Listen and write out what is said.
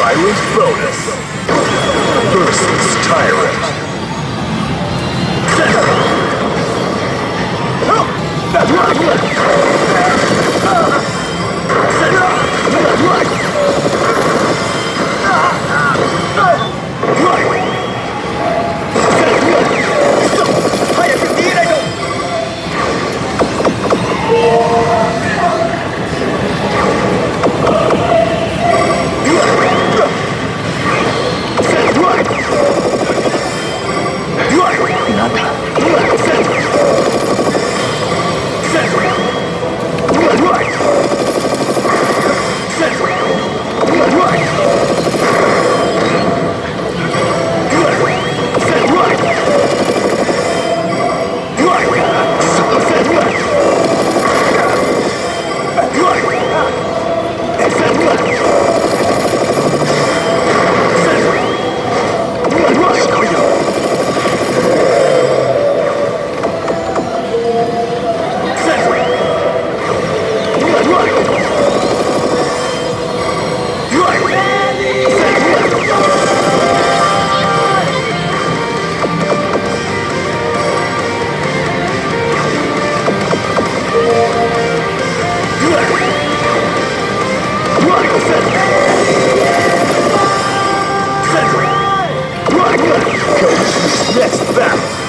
Tyrant Bonus. Versus Next battle.